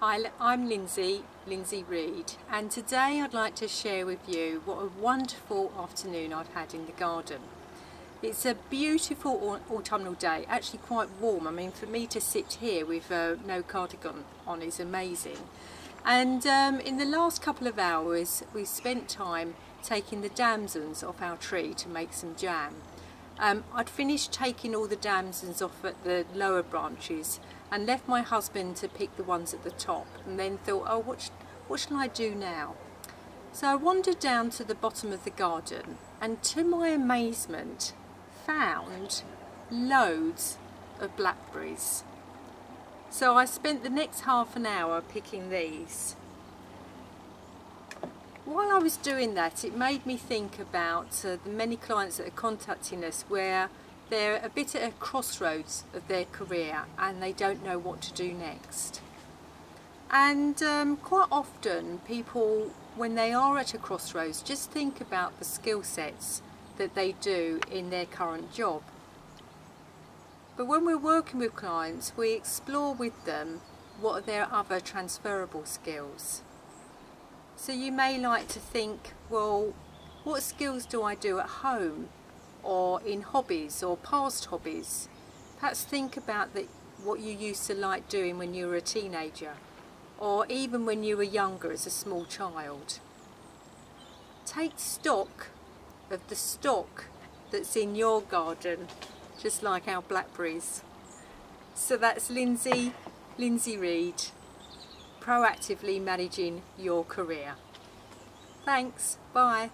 Hi, I'm Lindsey, Lindsey Reed, and today I'd like to share with you what a wonderful afternoon I've had in the garden. It's a beautiful autumnal day, actually quite warm. I mean, for me to sit here with uh, no cardigan on is amazing. And um, in the last couple of hours, we spent time taking the damsons off our tree to make some jam. Um, I'd finished taking all the damsons off at the lower branches and left my husband to pick the ones at the top and then thought, oh, what, sh what shall I do now? So I wandered down to the bottom of the garden and to my amazement found loads of blackberries. So I spent the next half an hour picking these while I was doing that, it made me think about uh, the many clients that are contacting us where they're a bit at a crossroads of their career and they don't know what to do next. And um, quite often people, when they are at a crossroads, just think about the skill sets that they do in their current job. But when we're working with clients, we explore with them what are their other transferable skills. So you may like to think, well, what skills do I do at home or in hobbies or past hobbies? Perhaps think about the, what you used to like doing when you were a teenager or even when you were younger as a small child. Take stock of the stock that's in your garden, just like our blackberries. So that's Lindsey, Lindsey Reed proactively managing your career. Thanks, bye.